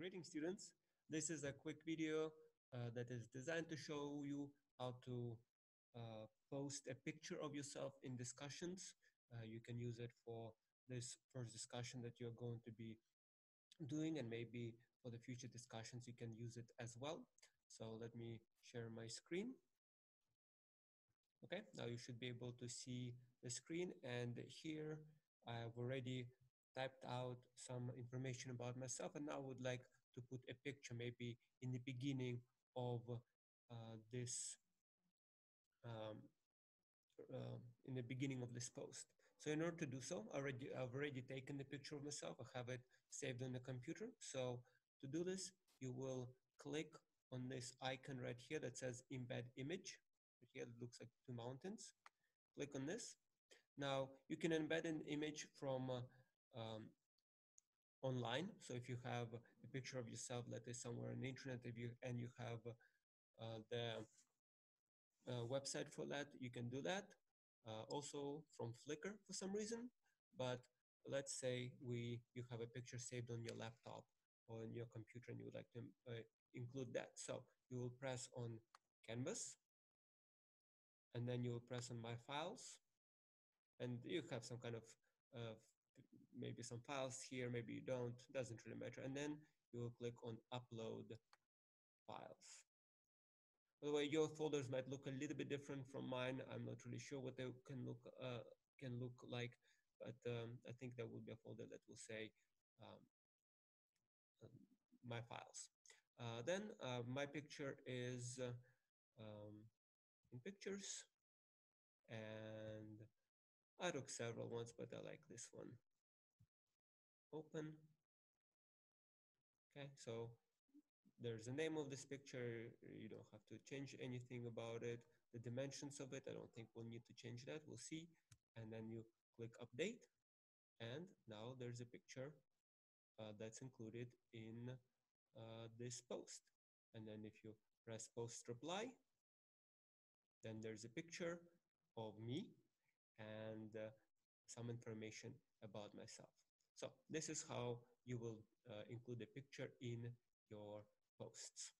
Greeting students. This is a quick video uh, that is designed to show you how to uh, post a picture of yourself in discussions. Uh, you can use it for this first discussion that you're going to be doing and maybe for the future discussions you can use it as well. So let me share my screen. Okay, now you should be able to see the screen and here I've already typed out some information about myself and I would like to put a picture maybe in the beginning of uh, this um, uh, in the beginning of this post. So in order to do so, already, I've already taken the picture of myself. I have it saved on the computer. So to do this, you will click on this icon right here that says embed image. Here it looks like two mountains. Click on this. Now you can embed an image from uh, um, online. So if you have a picture of yourself, let's say somewhere on the internet, if you and you have uh, the uh, website for that, you can do that. Uh, also from Flickr for some reason, but let's say we you have a picture saved on your laptop or on your computer and you would like to uh, include that. So you will press on Canvas and then you will press on My Files and you have some kind of uh, maybe some files here, maybe you don't, doesn't really matter. And then you will click on upload files. By the way, your folders might look a little bit different from mine. I'm not really sure what they can look uh, can look like, but um, I think there will be a folder that will say um, um my files. Uh, then uh, my picture is uh, um, in pictures, and I took several ones, but I like this one open. Okay, so there's the name of this picture. You don't have to change anything about it. The dimensions of it, I don't think we'll need to change that. We'll see. And then you click update. And now there's a picture uh, that's included in uh, this post. And then if you press post reply, then there's a picture of me and uh, some information about myself. So this is how you will uh, include a picture in your posts.